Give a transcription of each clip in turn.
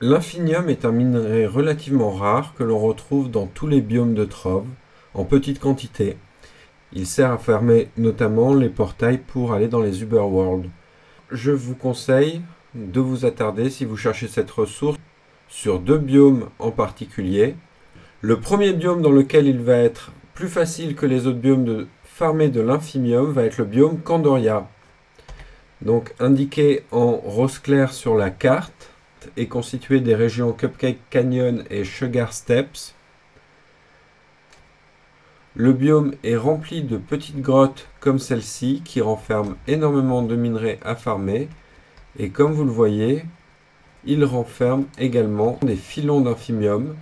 L'infinium est un minerai relativement rare que l'on retrouve dans tous les biomes de trove, en petite quantité. Il sert à fermer notamment les portails pour aller dans les Uberworld. Je vous conseille de vous attarder si vous cherchez cette ressource sur deux biomes en particulier. Le premier biome dans lequel il va être plus facile que les autres biomes de farmer de l'infimium va être le biome Candoria. Donc indiqué en rose clair sur la carte est constitué des régions Cupcake Canyon et Sugar Steps. Le biome est rempli de petites grottes comme celle-ci qui renferment énormément de minerais à farmer et comme vous le voyez, il renferme également des filons d'infimium.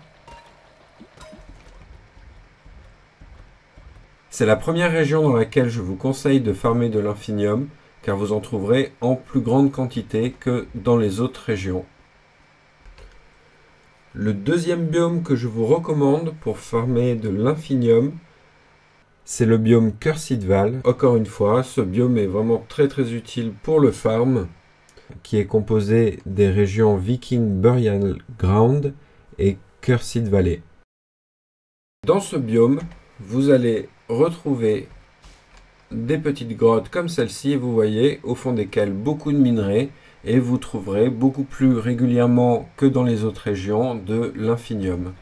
C'est la première région dans laquelle je vous conseille de farmer de l'infinium car vous en trouverez en plus grande quantité que dans les autres régions. Le deuxième biome que je vous recommande pour farmer de l'infinium, c'est le biome Cursed Val. Encore une fois, ce biome est vraiment très très utile pour le farm, qui est composé des régions Viking Burial Ground et Cursed Valley. Dans ce biome, vous allez retrouver des petites grottes comme celle-ci, vous voyez, au fond desquelles beaucoup de minerais, et vous trouverez beaucoup plus régulièrement que dans les autres régions de l'infinium.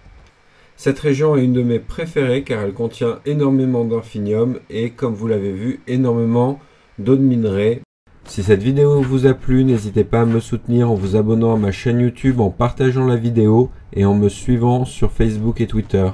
Cette région est une de mes préférées car elle contient énormément d'infinium et comme vous l'avez vu, énormément d'autres minerais. Si cette vidéo vous a plu, n'hésitez pas à me soutenir en vous abonnant à ma chaîne YouTube, en partageant la vidéo et en me suivant sur Facebook et Twitter.